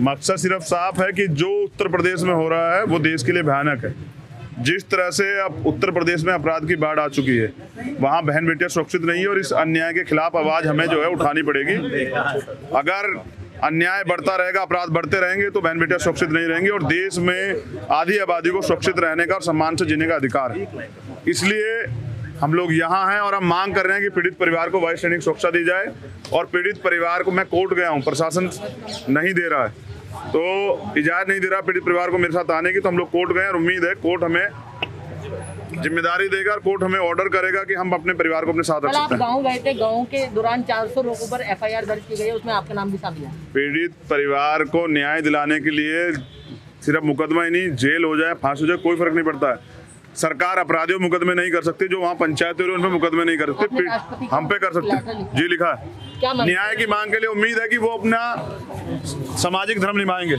मकसद सिर्फ़ साफ़ है कि जो उत्तर प्रदेश में हो रहा है, वो देश के लिए भयानक है। जिस तरह से अब उत्तर प्रदेश में अपराध की बाढ़ आ चुकी है, वहाँ बहन बेटियाँ सुरक्षित नहीं है और इस अन्याय के खिलाफ आवाज़ हमें जो है उठानी पड़ेगी। अगर अन्याय बढ़ता रहेगा, अपराध बढ़ते रहेंगे तो बहन बेटियाँ सुरक्षित नहीं रहेंगी और देश में आधी आबादी को सुरक्षित रहने का और सम्मान से जीने का अधिकार है। इसलिए हम लोग यहाँ हैं और हम मांग कर रहे हैं कि पीड़ित परिवार को वायु सैनिक सुरक्षा दी जाए और पीड़ित परिवार को मैं कोर्ट गया हूँ प्रशासन नहीं दे रहा है। तो इजाज़त नहीं दे रहा पीड़ित परिवार को मेरे साथ आने की तो हम लोग कोर्ट गए और उम्मीद है कोर्ट हमें ज़िम्मेदारी देगा और कोर्ट हमें ऑर्डर करेगा कि हम अपने परिवार को अपने साथ रख सकते हैं। गाँव गए थे गाँव के दौरान 400 लोगों पर एफआईआर दर्ज की गई है उसमें आपका नाम भी शामिल है। पीड़ित परिवार को न्याय दिलाने के लिए सिर्फ़ मुकदमा ही नहीं जेल हो जाए फांसी हो जाए कोई फ़र्क नहीं पड़ता है। सरकार अपराधियों मुकदमे नहीं कर सकती जो वहाँ पंचायत उन पर मुकदमे नहीं कर सकते हम पे कर सकते हैं। जी लिखा है। न्याय की मांग के लिए उम्मीद है कि वो अपना सामाजिक धर्म निभाएँगे।